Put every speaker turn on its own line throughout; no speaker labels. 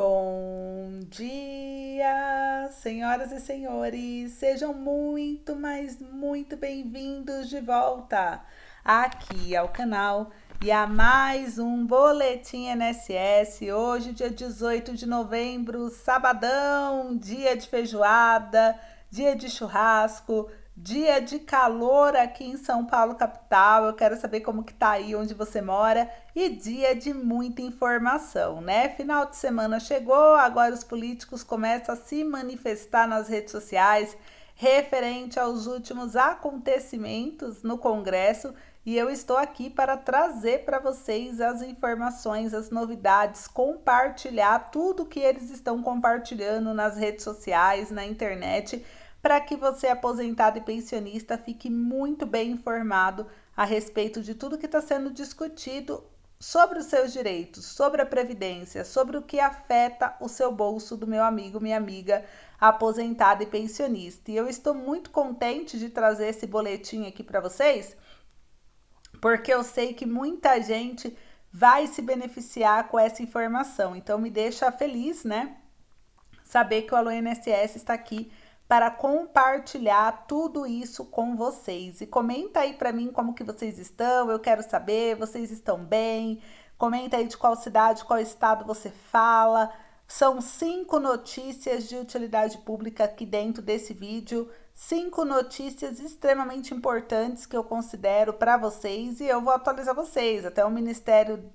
Bom dia, senhoras e senhores, sejam muito, mas muito bem-vindos de volta aqui ao canal e a mais um Boletim NSS. Hoje, dia 18 de novembro, sabadão, dia de feijoada, dia de churrasco, Dia de calor aqui em São Paulo capital. Eu quero saber como que tá aí onde você mora e dia de muita informação, né? Final de semana chegou, agora os políticos começam a se manifestar nas redes sociais referente aos últimos acontecimentos no Congresso e eu estou aqui para trazer para vocês as informações, as novidades, compartilhar tudo que eles estão compartilhando nas redes sociais, na internet para que você, aposentado e pensionista, fique muito bem informado a respeito de tudo que está sendo discutido sobre os seus direitos, sobre a previdência, sobre o que afeta o seu bolso do meu amigo, minha amiga aposentada e pensionista. E eu estou muito contente de trazer esse boletim aqui para vocês, porque eu sei que muita gente vai se beneficiar com essa informação. Então me deixa feliz, né? Saber que o Alô INSS está aqui para compartilhar tudo isso com vocês. E comenta aí para mim como que vocês estão, eu quero saber, vocês estão bem? Comenta aí de qual cidade, qual estado você fala. São cinco notícias de utilidade pública aqui dentro desse vídeo, cinco notícias extremamente importantes que eu considero para vocês e eu vou atualizar vocês. Até o Ministério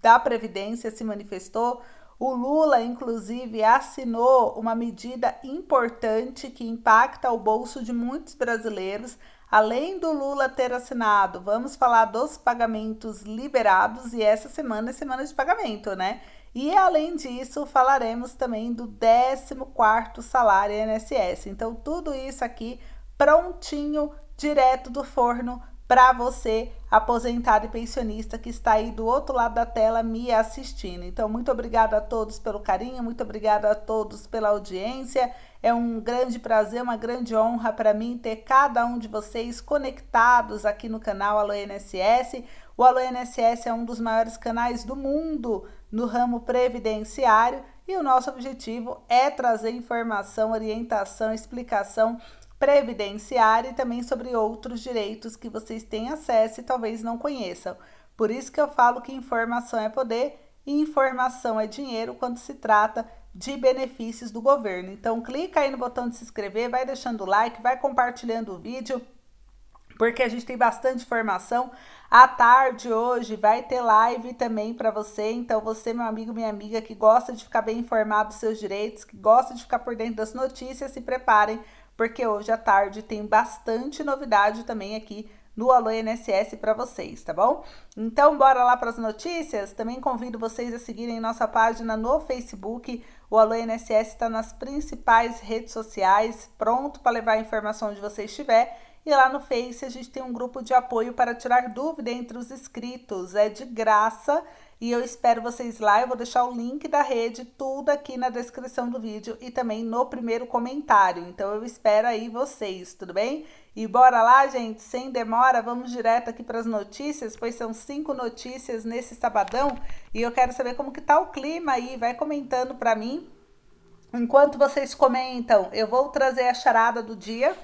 da Previdência se manifestou o Lula, inclusive, assinou uma medida importante que impacta o bolso de muitos brasileiros. Além do Lula ter assinado, vamos falar dos pagamentos liberados e essa semana é semana de pagamento, né? E além disso, falaremos também do 14º salário INSS. Então, tudo isso aqui prontinho, direto do forno para você, aposentado e pensionista que está aí do outro lado da tela me assistindo. Então, muito obrigada a todos pelo carinho, muito obrigada a todos pela audiência. É um grande prazer, uma grande honra para mim ter cada um de vocês conectados aqui no canal Alô INSS. O Alô INSS é um dos maiores canais do mundo no ramo previdenciário e o nosso objetivo é trazer informação, orientação, explicação previdenciária e também sobre outros direitos que vocês têm acesso e talvez não conheçam. Por isso que eu falo que informação é poder e informação é dinheiro quando se trata de benefícios do governo. Então clica aí no botão de se inscrever, vai deixando o like, vai compartilhando o vídeo, porque a gente tem bastante informação. À tarde hoje vai ter live também para você. Então você, meu amigo, minha amiga que gosta de ficar bem informado dos seus direitos, que gosta de ficar por dentro das notícias, se preparem porque hoje à tarde tem bastante novidade também aqui no Alô INSS para vocês, tá bom? Então, bora lá para as notícias? Também convido vocês a seguirem nossa página no Facebook. O Alô INSS está nas principais redes sociais, pronto para levar a informação onde você estiver. E lá no Face a gente tem um grupo de apoio para tirar dúvida entre os inscritos. É de graça e eu espero vocês lá. Eu vou deixar o link da rede, tudo aqui na descrição do vídeo e também no primeiro comentário. Então eu espero aí vocês, tudo bem? E bora lá, gente, sem demora, vamos direto aqui para as notícias, pois são cinco notícias nesse sabadão e eu quero saber como que tá o clima aí. Vai comentando para mim. Enquanto vocês comentam, eu vou trazer a charada do dia.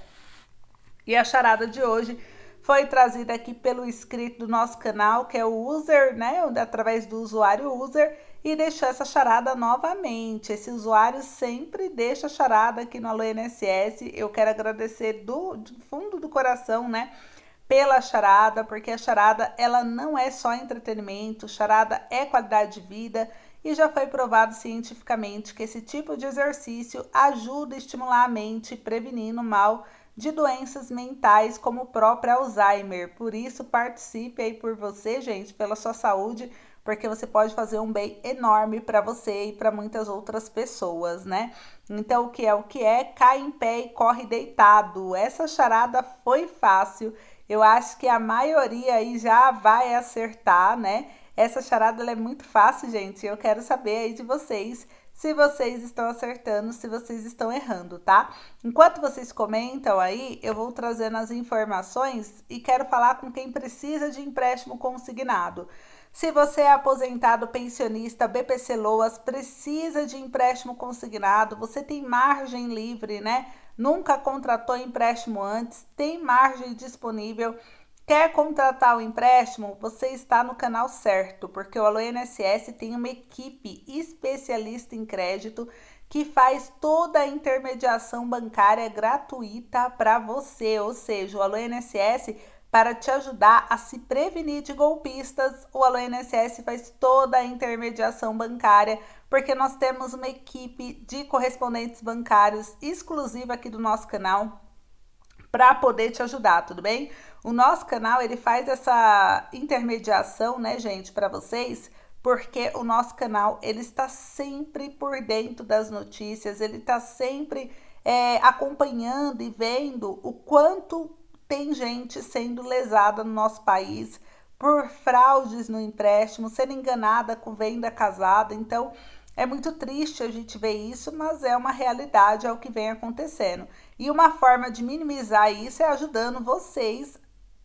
E a charada de hoje foi trazida aqui pelo inscrito do nosso canal, que é o user, né? Através do usuário user, e deixou essa charada novamente. Esse usuário sempre deixa a charada aqui no Alô INSS. Eu quero agradecer do, do fundo do coração, né? Pela charada, porque a charada ela não é só entretenimento, charada é qualidade de vida e já foi provado cientificamente que esse tipo de exercício ajuda a estimular a mente, prevenindo mal de doenças mentais como o próprio Alzheimer. Por isso, participe aí por você, gente, pela sua saúde, porque você pode fazer um bem enorme para você e para muitas outras pessoas, né? Então, o que é o que é? Cai em pé e corre deitado. Essa charada foi fácil. Eu acho que a maioria aí já vai acertar, né? Essa charada é muito fácil, gente. Eu quero saber aí de vocês se vocês estão acertando, se vocês estão errando, tá? Enquanto vocês comentam aí, eu vou trazendo as informações e quero falar com quem precisa de empréstimo consignado. Se você é aposentado, pensionista, BPC Loas, precisa de empréstimo consignado, você tem margem livre, né? Nunca contratou empréstimo antes, tem margem disponível. Quer contratar o empréstimo? Você está no canal certo, porque o Alô INSS tem uma equipe especialista em crédito que faz toda a intermediação bancária gratuita para você, ou seja, o Alô INSS para te ajudar a se prevenir de golpistas, o Alô INSS faz toda a intermediação bancária, porque nós temos uma equipe de correspondentes bancários exclusiva aqui do nosso canal para poder te ajudar, tudo bem? O nosso canal ele faz essa intermediação, né, gente, para vocês, porque o nosso canal ele está sempre por dentro das notícias, ele está sempre é, acompanhando e vendo o quanto tem gente sendo lesada no nosso país por fraudes no empréstimo, sendo enganada com venda casada. Então, é muito triste a gente ver isso, mas é uma realidade, é o que vem acontecendo. E uma forma de minimizar isso é ajudando vocês,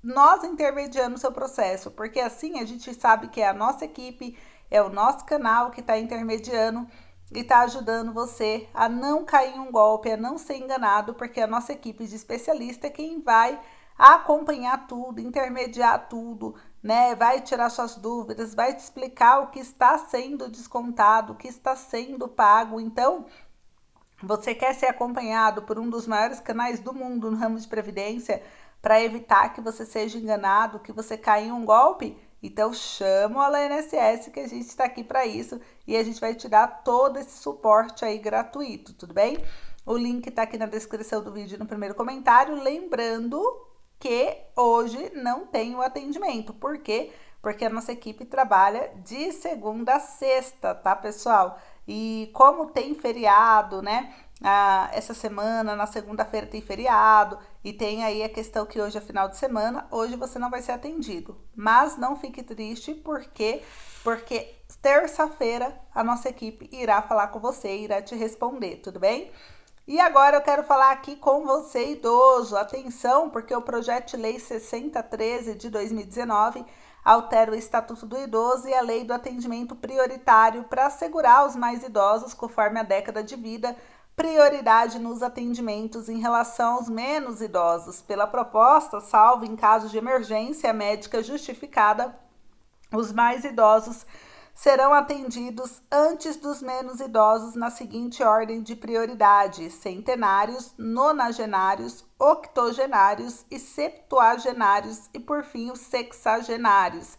nós intermediando o seu processo, porque assim a gente sabe que é a nossa equipe, é o nosso canal que está intermediando e está ajudando você a não cair em um golpe, a não ser enganado, porque a nossa equipe de especialista é quem vai acompanhar tudo, intermediar tudo, né? Vai tirar suas dúvidas, vai te explicar o que está sendo descontado, o que está sendo pago. Então, você quer ser acompanhado por um dos maiores canais do mundo no ramo de previdência para evitar que você seja enganado, que você caia em um golpe? Então chama o ALNSS que a gente está aqui para isso e a gente vai te dar todo esse suporte aí gratuito, tudo bem? O link está aqui na descrição do vídeo no primeiro comentário. Lembrando que hoje não tem o atendimento. Por quê? Porque a nossa equipe trabalha de segunda a sexta, tá, pessoal? E como tem feriado, né? Ah, essa semana, na segunda-feira tem feriado e tem aí a questão que hoje é final de semana, hoje você não vai ser atendido. Mas não fique triste, porque porque terça-feira a nossa equipe irá falar com você, irá te responder, tudo bem? E agora eu quero falar aqui com você, idoso. Atenção, porque o projeto de lei 6013 de 2019 altera o Estatuto do Idoso e a Lei do Atendimento Prioritário para assegurar os mais idosos, conforme a década de vida, prioridade nos atendimentos em relação aos menos idosos. Pela proposta, salvo em caso de emergência médica justificada, os mais idosos serão atendidos antes dos menos idosos na seguinte ordem de prioridade: centenários, nonagenários, octogenários e septuagenários e por fim os sexagenários.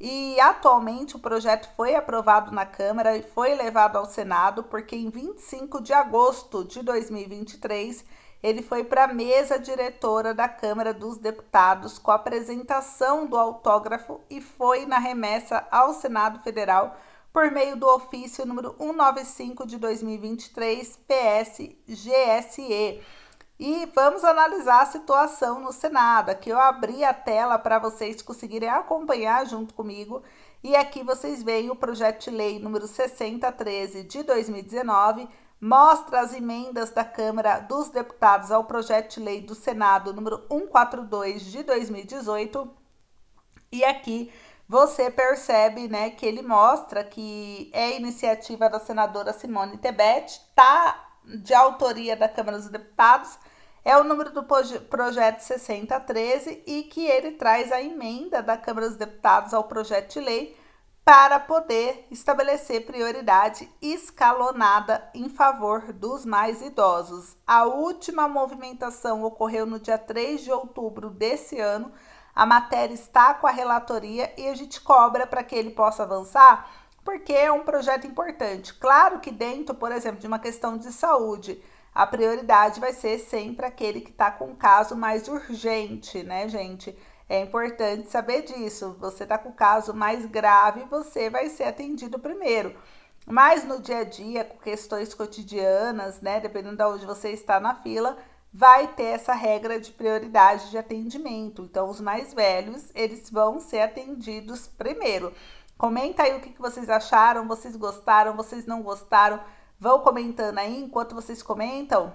E atualmente o projeto foi aprovado na Câmara e foi levado ao Senado, porque em 25 de agosto de 2023 ele foi para a mesa diretora da Câmara dos Deputados com a apresentação do autógrafo e foi na remessa ao Senado Federal por meio do ofício número 195 de 2023, PSGSE. E vamos analisar a situação no Senado. Aqui eu abri a tela para vocês conseguirem acompanhar junto comigo. E aqui vocês veem o projeto de lei número 6013 de 2019 mostra as emendas da Câmara dos Deputados ao projeto de lei do Senado número 142 de 2018. E aqui você percebe, né, que ele mostra que é iniciativa da senadora Simone Tebet, tá de autoria da Câmara dos Deputados, é o número do projeto 6013 e que ele traz a emenda da Câmara dos Deputados ao projeto de lei para poder estabelecer prioridade escalonada em favor dos mais idosos. A última movimentação ocorreu no dia 3 de outubro desse ano. A matéria está com a relatoria e a gente cobra para que ele possa avançar, porque é um projeto importante. Claro que dentro, por exemplo, de uma questão de saúde, a prioridade vai ser sempre aquele que está com o caso mais urgente, né, gente? É importante saber disso. Você está com o caso mais grave, você vai ser atendido primeiro. Mas no dia a dia, com questões cotidianas, né, dependendo de onde você está na fila, vai ter essa regra de prioridade de atendimento. Então, os mais velhos, eles vão ser atendidos primeiro. Comenta aí o que, que vocês acharam, vocês gostaram, vocês não gostaram. Vão comentando aí enquanto vocês comentam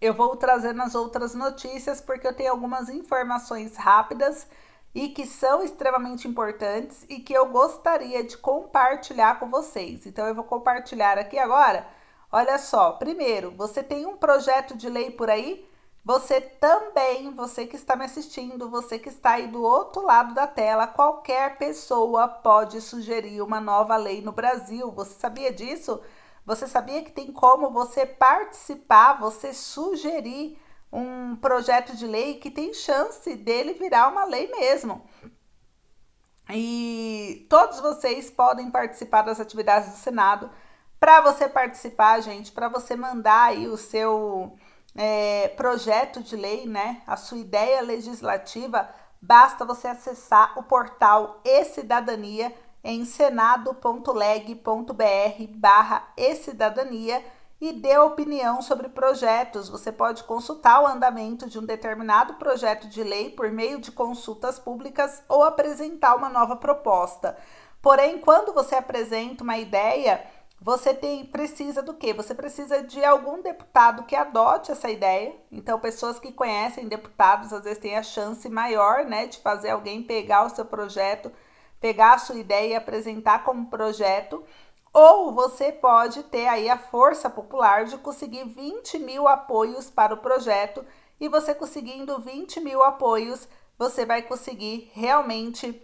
eu vou trazer nas outras notícias porque eu tenho algumas informações rápidas e que são extremamente importantes e que eu gostaria de compartilhar com vocês. Então eu vou compartilhar aqui agora. Olha só, primeiro, você tem um projeto de lei por aí? Você também, você que está me assistindo, você que está aí do outro lado da tela, qualquer pessoa pode sugerir uma nova lei no Brasil. Você sabia disso? Você sabia que tem como você participar, você sugerir um projeto de lei que tem chance dele virar uma lei mesmo. E todos vocês podem participar das atividades do Senado. Para você participar, gente, para você mandar aí o seu é, projeto de lei, né, a sua ideia legislativa, basta você acessar o portal e-cidadania em senado.leg.br barra e-cidadania e dê opinião sobre projetos. Você pode consultar o andamento de um determinado projeto de lei por meio de consultas públicas ou apresentar uma nova proposta. Porém, quando você apresenta uma ideia, você tem, precisa do quê? Você precisa de algum deputado que adote essa ideia. Então, pessoas que conhecem deputados às vezes têm a chance maior, né, de fazer alguém pegar o seu projeto, pegar a sua ideia e apresentar como projeto. Ou você pode ter aí a força popular de conseguir 20 mil apoios para o projeto, e você conseguindo 20 mil apoios, você vai conseguir realmente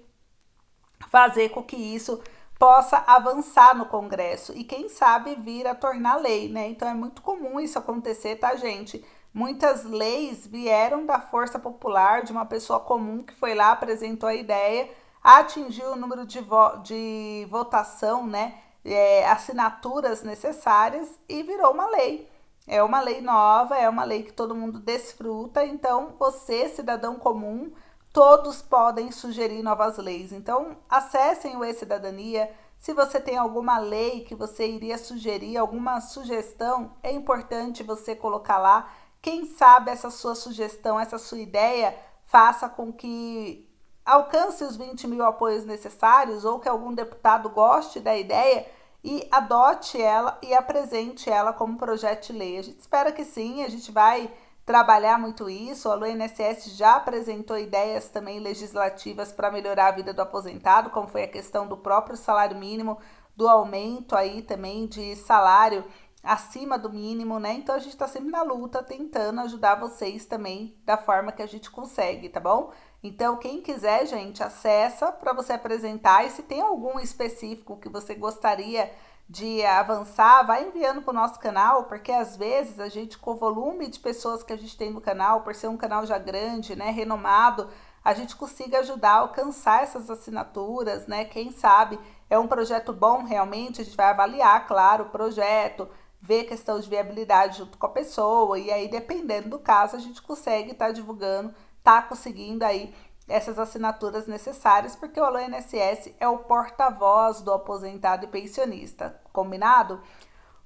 fazer com que isso possa avançar no Congresso e quem sabe vir a tornar lei, né? Então é muito comum isso acontecer, tá, gente? Muitas leis vieram da força popular, de uma pessoa comum que foi lá, apresentou a ideia, atingiu o número de, vo de votação, né? é, assinaturas necessárias e virou uma lei. É uma lei nova, é uma lei que todo mundo desfruta, então você, cidadão comum, todos podem sugerir novas leis. Então, acessem o E-Cidadania. Se você tem alguma lei que você iria sugerir, alguma sugestão, é importante você colocar lá. Quem sabe essa sua sugestão, essa sua ideia, faça com que alcance os 20 mil apoios necessários ou que algum deputado goste da ideia e adote ela e apresente ela como projeto de lei. A gente espera que sim, a gente vai trabalhar muito isso. A INSS já apresentou ideias também legislativas para melhorar a vida do aposentado, como foi a questão do próprio salário mínimo, do aumento aí também de salário acima do mínimo, né? Então a gente está sempre na luta, tentando ajudar vocês também da forma que a gente consegue, tá bom? Então, quem quiser, gente, acessa para você apresentar. E se tem algum específico que você gostaria de avançar, vai enviando para o nosso canal, porque às vezes a gente, com o volume de pessoas que a gente tem no canal, por ser um canal já grande, né, renomado, a gente consiga ajudar a alcançar essas assinaturas, né? Quem sabe é um projeto bom realmente, a gente vai avaliar, claro, o projeto, ver questão de viabilidade junto com a pessoa, e aí, dependendo do caso, a gente consegue estar tá divulgando está conseguindo aí essas assinaturas necessárias, porque o INSS é o porta-voz do aposentado e pensionista, combinado?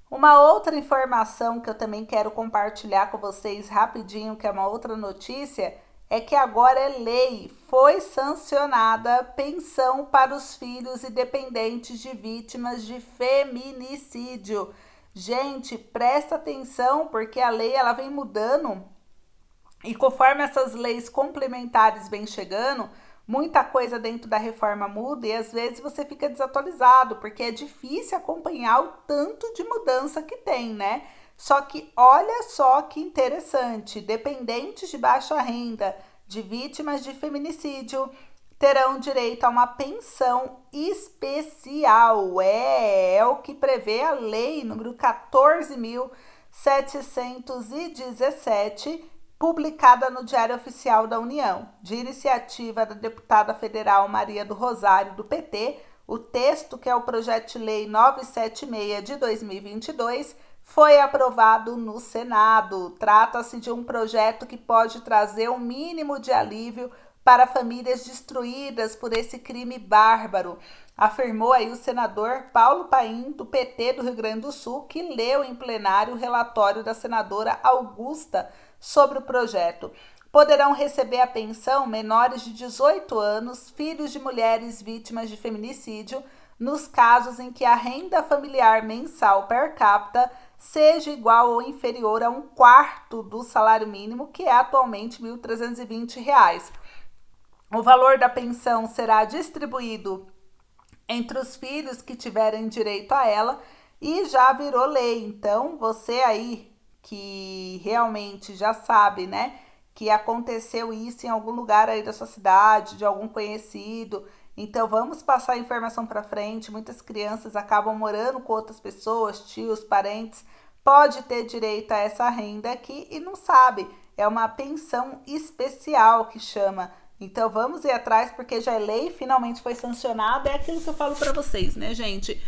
Uma outra informação que eu também quero compartilhar com vocês rapidinho, que é uma outra notícia, é que agora é lei, foi sancionada pensão para os filhos e dependentes de vítimas de feminicídio. Gente, presta atenção, porque a lei ela vem mudando e conforme essas leis complementares vêm chegando, muita coisa dentro da reforma muda e às vezes você fica desatualizado, porque é difícil acompanhar o tanto de mudança que tem, né? Só que olha só que interessante, dependentes de baixa renda, de vítimas de feminicídio, terão direito a uma pensão especial. É, é o que prevê a lei número 14.717 publicada no Diário Oficial da União, de iniciativa da deputada federal Maria do Rosário, do PT, o texto, que é o projeto de lei 976 de 2022, foi aprovado no Senado. Trata-se de um projeto que pode trazer um mínimo de alívio para famílias destruídas por esse crime bárbaro, afirmou aí o senador Paulo Paim, do PT do Rio Grande do Sul, que leu em plenário o relatório da senadora Augusta sobre o projeto. Poderão receber a pensão menores de 18 anos, filhos de mulheres vítimas de feminicídio, nos casos em que a renda familiar mensal per capita seja igual ou inferior a um quarto do salário mínimo, que é atualmente R$ 1.320. O valor da pensão será distribuído entre os filhos que tiverem direito a ela e já virou lei. Então, você aí que realmente já sabe, né, que aconteceu isso em algum lugar aí da sua cidade, de algum conhecido. Então, vamos passar a informação para frente. Muitas crianças acabam morando com outras pessoas, tios, parentes, pode ter direito a essa renda aqui e não sabe. É uma pensão especial que chama. Então vamos ir atrás porque já é lei, finalmente foi sancionada. É aquilo que eu falo para vocês, né, gente?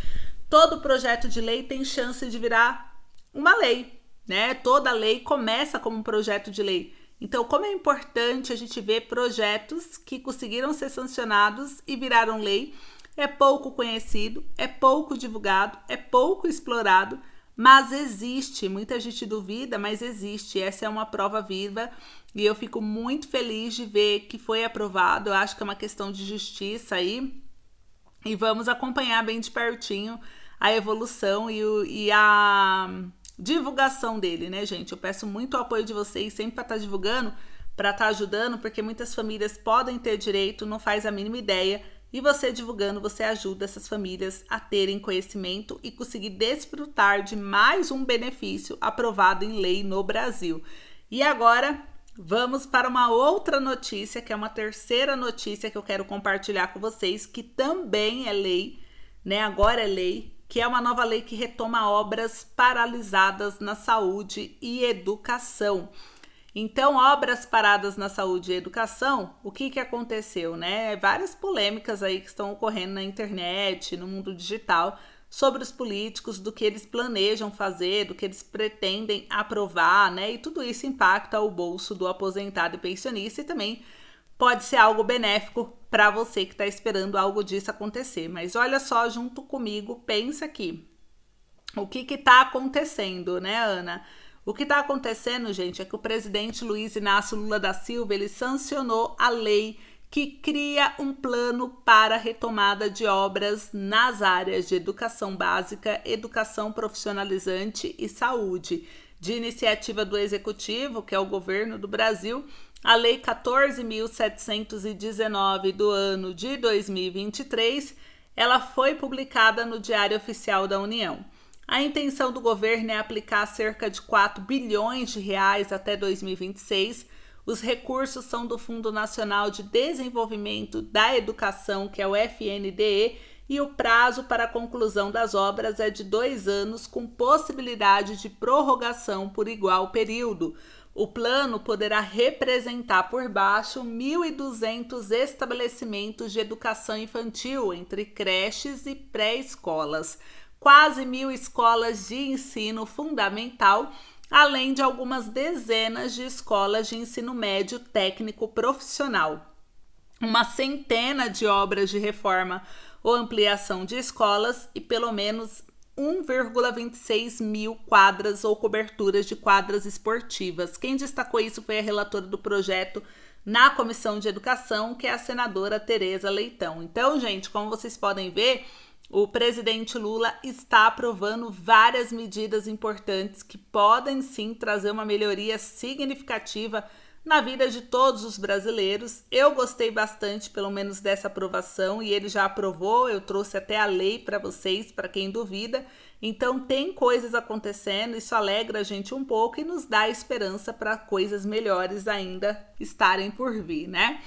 Todo projeto de lei tem chance de virar uma lei, né? Toda lei começa como um projeto de lei. Então, como é importante a gente ver projetos que conseguiram ser sancionados e viraram lei, é pouco conhecido, é pouco divulgado, é pouco explorado, mas existe. Muita gente duvida, mas existe. Essa é uma prova viva e eu fico muito feliz de ver que foi aprovado. Eu acho que é uma questão de justiça aí. E vamos acompanhar bem de pertinho a evolução e, o, e a divulgação dele, né, gente? Eu peço muito o apoio de vocês sempre para estar tá divulgando, para estar tá ajudando, porque muitas famílias podem ter direito, não faz a mínima ideia. E você divulgando, você ajuda essas famílias a terem conhecimento e conseguir desfrutar de mais um benefício aprovado em lei no Brasil. E agora, Vamos para uma outra notícia, que é uma terceira notícia que eu quero compartilhar com vocês, que também é lei, né? Agora é lei, que é uma nova lei que retoma obras paralisadas na saúde e educação. Então, obras paradas na saúde e educação, o que, que aconteceu, né? Várias polêmicas aí que estão ocorrendo na internet, no mundo digital, sobre os políticos, do que eles planejam fazer, do que eles pretendem aprovar, né? E tudo isso impacta o bolso do aposentado e pensionista e também pode ser algo benéfico para você que está esperando algo disso acontecer. Mas olha só, junto comigo, pensa aqui. O que está acontecendo, né, Ana? O que está acontecendo, gente, é que o presidente Luiz Inácio Lula da Silva ele sancionou a lei que cria um plano para retomada de obras nas áreas de educação básica, educação profissionalizante e saúde. De iniciativa do Executivo, que é o governo do Brasil, a Lei 14.719 do ano de 2023, ela foi publicada no Diário Oficial da União. A intenção do governo é aplicar cerca de 4 bilhões de reais até 2026 os recursos são do Fundo Nacional de Desenvolvimento da Educação, que é o FNDE, e o prazo para a conclusão das obras é de dois anos, com possibilidade de prorrogação por igual período. O plano poderá representar por baixo 1.200 estabelecimentos de educação infantil, entre creches e pré-escolas, quase mil escolas de ensino fundamental além de algumas dezenas de escolas de ensino médio técnico profissional. Uma centena de obras de reforma ou ampliação de escolas e pelo menos 1,26 mil quadras ou coberturas de quadras esportivas. Quem destacou isso foi a relatora do projeto na Comissão de Educação, que é a senadora Tereza Leitão. Então, gente, como vocês podem ver, o presidente Lula está aprovando várias medidas importantes que podem sim trazer uma melhoria significativa na vida de todos os brasileiros. Eu gostei bastante, pelo menos, dessa aprovação e ele já aprovou. Eu trouxe até a lei para vocês, para quem duvida. Então, tem coisas acontecendo, isso alegra a gente um pouco e nos dá esperança para coisas melhores ainda estarem por vir, né?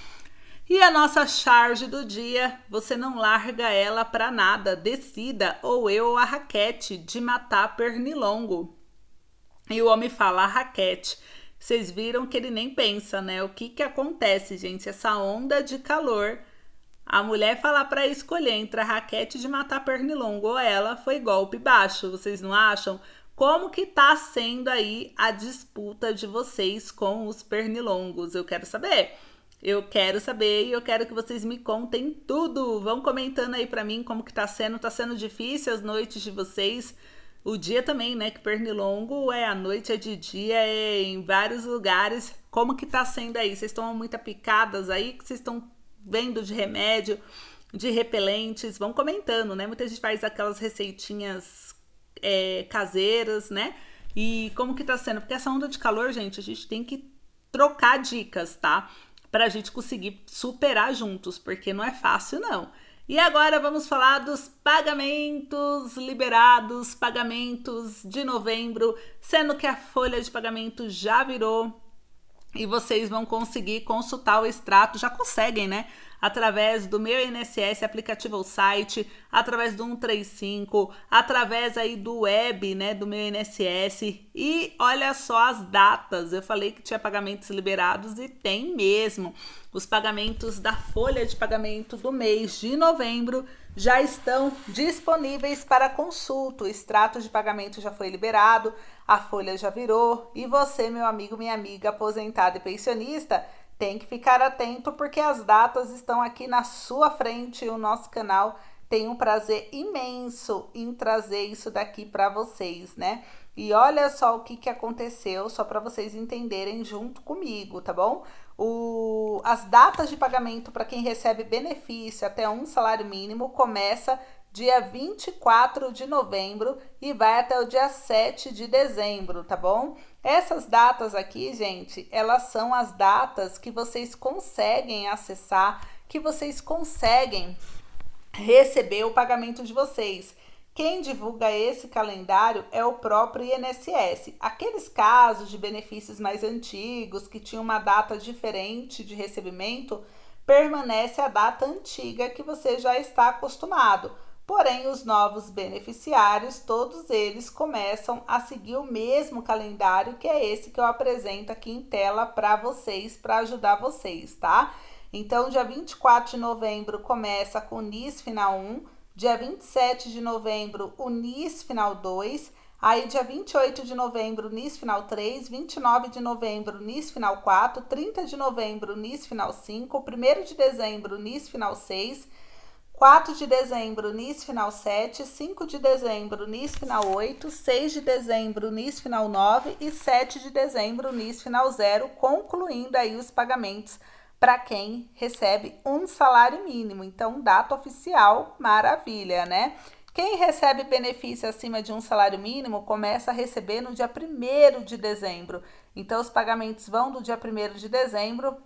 E a nossa charge do dia, você não larga ela para nada, decida, ou eu ou a raquete, de matar pernilongo. E o homem fala, a raquete. Vocês viram que ele nem pensa, né? O que que acontece, gente? Essa onda de calor. A mulher falar para escolher entre a raquete de matar pernilongo ou ela foi golpe baixo, vocês não acham? Como que tá sendo aí a disputa de vocês com os pernilongos? Eu quero saber. Eu quero saber e eu quero que vocês me contem tudo. Vão comentando aí para mim como que tá sendo. Tá sendo difícil as noites de vocês. O dia também, né? Que pernilongo é a noite, é de dia, é em vários lugares. Como que tá sendo aí? Vocês estão muito picadas aí? que vocês estão vendo de remédio, de repelentes? Vão comentando, né? Muita gente faz aquelas receitinhas é, caseiras, né? E como que tá sendo? Porque essa onda de calor, gente, a gente tem que trocar dicas, tá? para a gente conseguir superar juntos, porque não é fácil não. E agora vamos falar dos pagamentos liberados, pagamentos de novembro, sendo que a folha de pagamento já virou e vocês vão conseguir consultar o extrato, já conseguem, né? Através do meu INSS aplicativo ou site, através do 135, através aí do web, né, do meu INSS. E olha só as datas. Eu falei que tinha pagamentos liberados e tem mesmo. Os pagamentos da folha de pagamento do mês de novembro já estão disponíveis para consulta. O extrato de pagamento já foi liberado, a folha já virou e você, meu amigo, minha amiga aposentado e pensionista, tem que ficar atento porque as datas estão aqui na sua frente. O nosso canal tem um prazer imenso em trazer isso daqui para vocês, né? E olha só o que, que aconteceu, só para vocês entenderem junto comigo, tá bom? O, as datas de pagamento para quem recebe benefício até um salário mínimo começa dia 24 de novembro e vai até o dia 7 de dezembro, tá bom? Essas datas aqui, gente, elas são as datas que vocês conseguem acessar, que vocês conseguem receber o pagamento de vocês. Quem divulga esse calendário é o próprio INSS. Aqueles casos de benefícios mais antigos, que tinham uma data diferente de recebimento, permanece a data antiga que você já está acostumado. Porém, os novos beneficiários, todos eles começam a seguir o mesmo calendário, que é esse que eu apresento aqui em tela para vocês, para ajudar vocês, tá? Então, dia 24 de novembro começa com NIS final 1, Dia 27 de novembro, o NIS final 2. Aí, dia 28 de novembro, NIS final 3. 29 de novembro, NIS final 4. 30 de novembro, NIS final 5. 1 de dezembro, NIS final 6. 4 de dezembro, NIS final 7, 5 de dezembro, NIS final 8, 6 de dezembro, NIS final 9 e 7 de dezembro, NIS final 0, concluindo aí os pagamentos para quem recebe um salário mínimo. Então, data oficial, maravilha, né? Quem recebe benefício acima de um salário mínimo começa a receber no dia 1 de dezembro. Então, os pagamentos vão do dia 1 de dezembro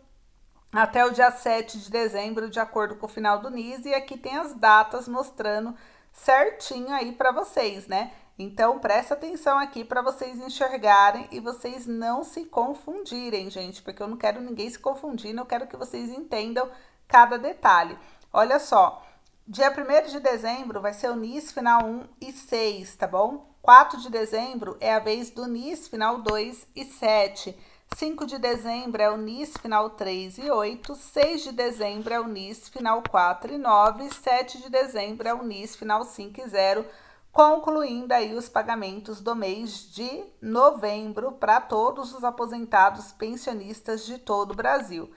até o dia 7 de dezembro, de acordo com o final do NIS. E aqui tem as datas mostrando certinho aí para vocês, né? Então, presta atenção aqui para vocês enxergarem e vocês não se confundirem, gente, porque eu não quero ninguém se confundindo, eu quero que vocês entendam cada detalhe. Olha só, dia 1 de dezembro vai ser o NIS final 1 e 6, tá bom? 4 de dezembro é a vez do NIS final 2 e 7. 5 de dezembro é o NIS final 3 e 8, 6 de dezembro é o NIS final 4 e 9, 7 de dezembro é o NIS final 5 e 0 concluindo aí os pagamentos do mês de novembro para todos os aposentados pensionistas de todo o Brasil.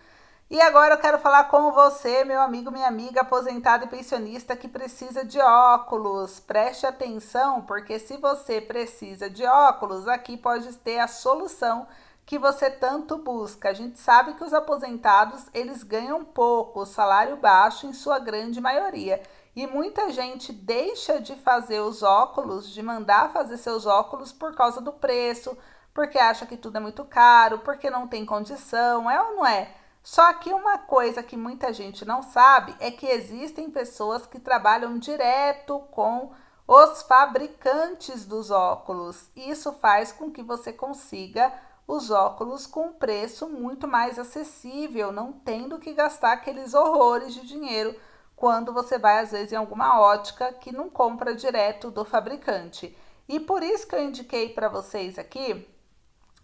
E agora eu quero falar com você, meu amigo, minha amiga aposentado e pensionista que precisa de óculos. Preste atenção, porque se você precisa de óculos, aqui pode ter a solução que você tanto busca. A gente sabe que os aposentados, eles ganham pouco, salário baixo em sua grande maioria. E muita gente deixa de fazer os óculos, de mandar fazer seus óculos por causa do preço, porque acha que tudo é muito caro, porque não tem condição, é ou não é? Só que uma coisa que muita gente não sabe é que existem pessoas que trabalham direto com os fabricantes dos óculos. Isso faz com que você consiga os óculos com um preço muito mais acessível, não tendo que gastar aqueles horrores de dinheiro quando você vai, às vezes, em alguma ótica que não compra direto do fabricante. E por isso que eu indiquei para vocês aqui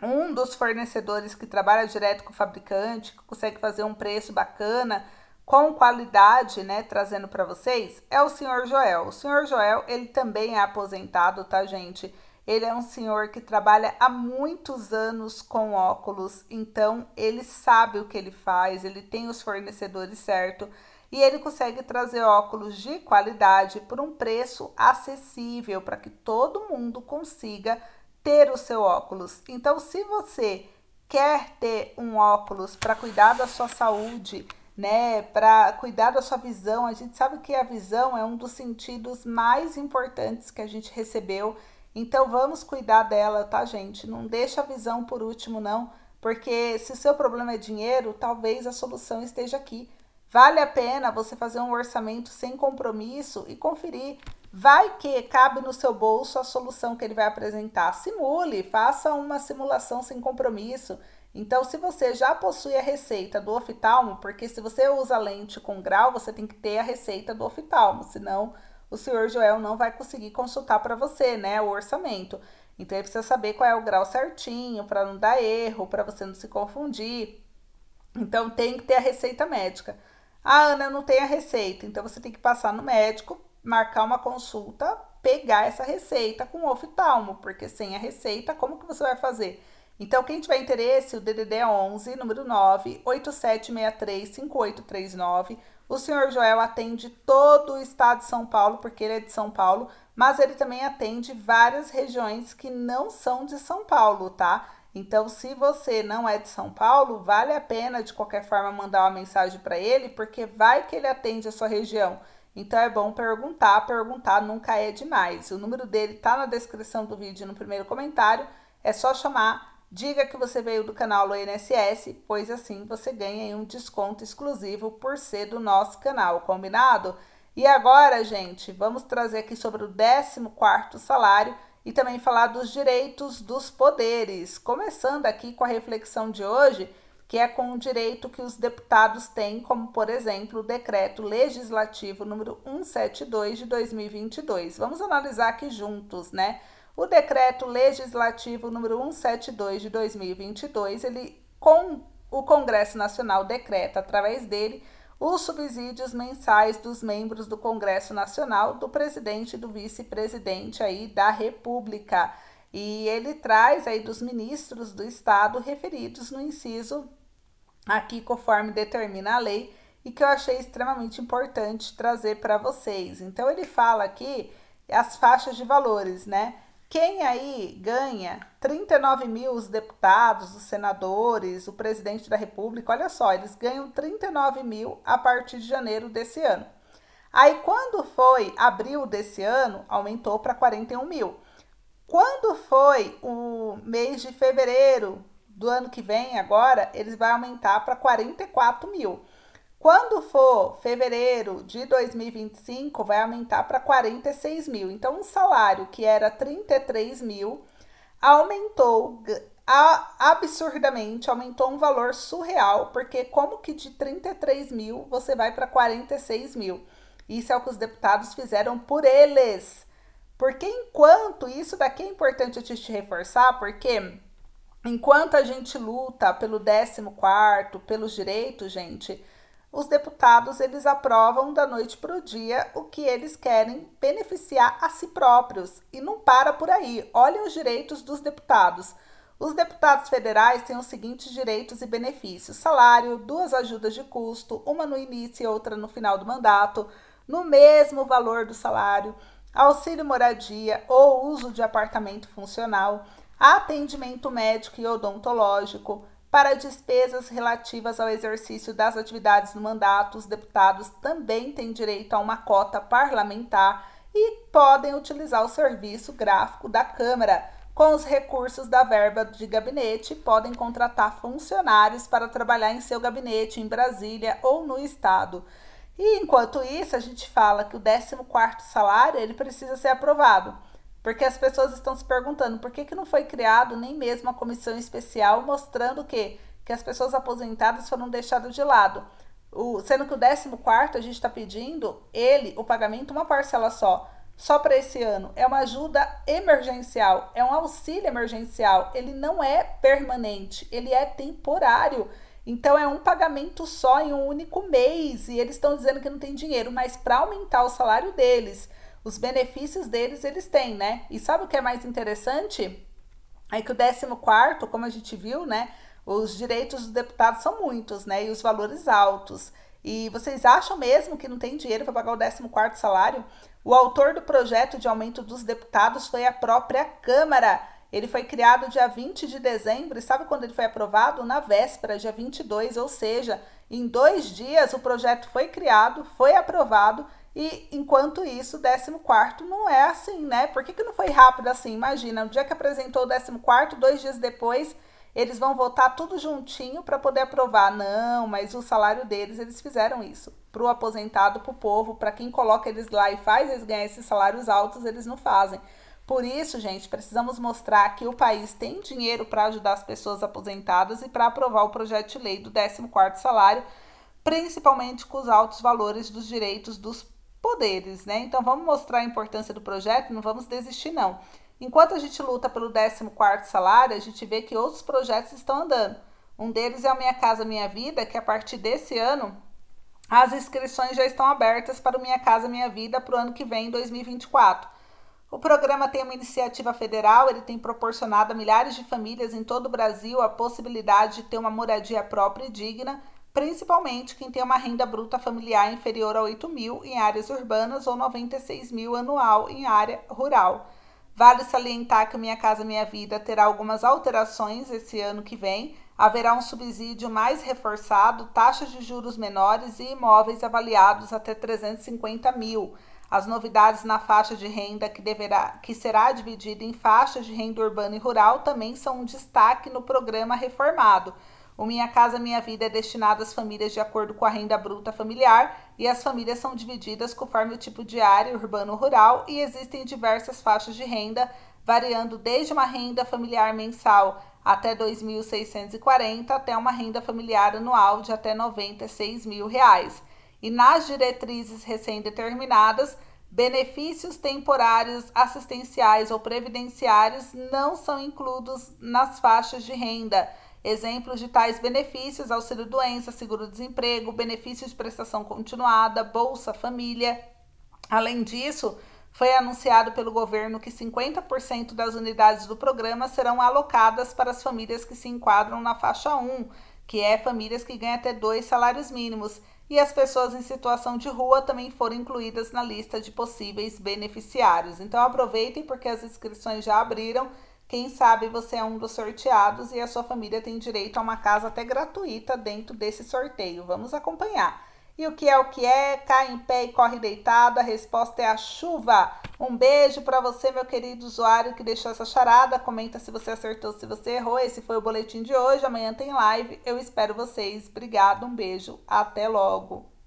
um dos fornecedores que trabalha direto com o fabricante, que consegue fazer um preço bacana, com qualidade, né, trazendo para vocês, é o senhor Joel. O senhor Joel, ele também é aposentado, tá, gente? Ele é um senhor que trabalha há muitos anos com óculos, então ele sabe o que ele faz, ele tem os fornecedores certos e ele consegue trazer óculos de qualidade por um preço acessível para que todo mundo consiga ter o seu óculos. Então, se você quer ter um óculos para cuidar da sua saúde, né, para cuidar da sua visão, a gente sabe que a visão é um dos sentidos mais importantes que a gente recebeu. Então, vamos cuidar dela, tá, gente? Não deixa a visão por último, não Porque se seu problema é dinheiro, talvez a solução esteja aqui. Vale a pena você fazer um orçamento sem compromisso e conferir. Vai que cabe no seu bolso a solução que ele vai apresentar. Simule, faça uma simulação sem compromisso. Então, se você já possui a receita do oftalmo, porque se você usa lente com grau, você tem que ter a receita do oftalmo, senão o senhor Joel não vai conseguir consultar para você, né, o orçamento. Então, ele precisa saber qual é o grau certinho para não dar erro, para você não se confundir. Então, tem que ter a receita médica. Ah, Ana, não tem a receita. Então, você tem que passar no médico, marcar uma consulta, pegar essa receita com o oftalmo, porque sem a receita, como que você vai fazer? Então, quem tiver interesse, o DDD é 11, número 9, 8763-5839. O senhor Joel atende todo o estado de São Paulo, porque ele é de São Paulo, mas ele também atende várias regiões que não são de São Paulo, tá? Então, se você não é de São Paulo, vale a pena de qualquer forma mandar uma mensagem para ele, porque vai que ele atende a sua região. Então é bom perguntar, perguntar nunca é demais. O número dele tá na descrição do vídeo no primeiro comentário. É só chamar Diga que você veio do canal INSS, pois assim você ganha um desconto exclusivo por ser do nosso canal, combinado? E agora, gente, vamos trazer aqui sobre o 14º salário e também falar dos direitos dos poderes. Começando aqui com a reflexão de hoje, que é com o direito que os deputados têm, como por exemplo, o decreto legislativo número 172 de 2022. Vamos analisar aqui juntos, né? O decreto legislativo número 172 de 2022, ele com o Congresso Nacional decreta através dele os subsídios mensais dos membros do Congresso Nacional, do presidente e do vice-presidente aí da República. E ele traz aí dos ministros do estado referidos no inciso aqui conforme determina a lei e que eu achei extremamente importante trazer para vocês. Então ele fala aqui as faixas de valores, né? Quem aí ganha 39 mil os deputados, os senadores, o presidente da República, olha só, eles ganham 39 mil a partir de janeiro desse ano. Aí, quando foi abril desse ano, aumentou para 41 mil. Quando foi o mês de fevereiro do ano que vem, agora, eles vão aumentar para 44 mil. Quando for fevereiro de 2025, vai aumentar para 46 mil. Então, um salário que era 33 mil aumentou absurdamente, aumentou um valor surreal, porque como que de 33 mil você vai para 46 mil? Isso é o que os deputados fizeram por eles. Porque enquanto isso daqui é importante a gente reforçar, porque enquanto a gente luta pelo 14 quarto, pelos direitos, gente, os deputados eles aprovam da noite para o dia o que eles querem beneficiar a si próprios e não para por aí. Olhem os direitos dos deputados. Os deputados federais têm os seguintes direitos e benefícios: salário, duas ajudas de custo, uma no início e outra no final do mandato, no mesmo valor do salário, auxílio moradia ou uso de apartamento funcional, atendimento médico e odontológico, para despesas relativas ao exercício das atividades no mandato, os deputados também têm direito a uma cota parlamentar e podem utilizar o serviço gráfico da Câmara. Com os recursos da verba de gabinete, podem contratar funcionários para trabalhar em seu gabinete em Brasília ou no estado. E enquanto isso, a gente fala que o 14º salário ele precisa ser aprovado. Porque as pessoas estão se perguntando por que, que não foi criado nem mesmo uma comissão especial mostrando que, que as pessoas aposentadas foram deixadas de lado. O, sendo que o 14 a gente está pedindo ele, o pagamento, uma parcela só, só para esse ano. É uma ajuda emergencial, é um auxílio emergencial. Ele não é permanente, ele é temporário. Então é um pagamento só em um único mês. E eles estão dizendo que não tem dinheiro, mas para aumentar o salário deles os benefícios deles eles têm, né? E sabe o que é mais interessante? É que o 14, como a gente viu, né? Os direitos dos deputados são muitos, né? E os valores altos. E vocês acham mesmo que não tem dinheiro para pagar o 14 salário? O autor do projeto de aumento dos deputados foi a própria Câmara. Ele foi criado dia 20 de dezembro e sabe quando ele foi aprovado? Na véspera, dia 22, ou seja, em dois dias o projeto foi criado, foi aprovado e enquanto isso, o 14 não é assim, né? Por que, que não foi rápido assim? Imagina, no dia que apresentou o 14, dois dias depois, eles vão votar tudo juntinho para poder aprovar. Não, mas o salário deles, eles fizeram isso. Para o aposentado, para o povo, para quem coloca eles lá e faz eles ganhar esses salários altos, eles não fazem. Por isso, gente, precisamos mostrar que o país tem dinheiro para ajudar as pessoas aposentadas e para aprovar o projeto de lei do 14º salário, principalmente com os altos valores dos direitos dos poderes, né? Então vamos mostrar a importância do projeto, não vamos desistir não. Enquanto a gente luta pelo 14º salário, a gente vê que outros projetos estão andando. Um deles é o Minha Casa Minha Vida, que a partir desse ano as inscrições já estão abertas para o Minha Casa Minha Vida para o ano que vem, 2024. O programa tem uma iniciativa federal, ele tem proporcionado a milhares de famílias em todo o Brasil a possibilidade de ter uma moradia própria e digna, principalmente quem tem uma renda bruta familiar inferior a 8 mil em áreas urbanas ou 96 mil anual em área rural. Vale salientar que Minha Casa Minha Vida terá algumas alterações esse ano que vem. Haverá um subsídio mais reforçado, taxas de juros menores e imóveis avaliados até 350 mil. As novidades na faixa de renda que, deverá, que será dividida em faixas de renda urbana e rural também são um destaque no programa reformado. O Minha Casa Minha Vida é destinado às famílias de acordo com a renda bruta familiar e as famílias são divididas conforme o tipo de área, urbano ou rural, e existem diversas faixas de renda, variando desde uma renda familiar mensal até R$ 2.640 até uma renda familiar anual de até R$ 96 mil. Reais e nas diretrizes recém-determinadas, benefícios temporários assistenciais ou previdenciários não são incluídos nas faixas de renda. Exemplos de tais benefícios: auxílio-doença, seguro-desemprego, benefícios de prestação continuada, Bolsa Família. Além disso, foi anunciado pelo governo que 50% das unidades do programa serão alocadas para as famílias que se enquadram na faixa 1, que é famílias que ganham até dois salários mínimos, e as pessoas em situação de rua também foram incluídas na lista de possíveis beneficiários. Então aproveitem porque as inscrições já abriram. Quem sabe você é um dos sorteados e a sua família tem direito a uma casa até gratuita dentro desse sorteio. Vamos acompanhar. E o que é o que é? Cai em pé e corre deitado. A resposta é a chuva. Um beijo para você, meu querido usuário que deixou essa charada. Comenta se você acertou, se você errou. Esse foi o boletim de hoje. Amanhã tem live. Eu espero vocês. Obrigado, um beijo. Até logo.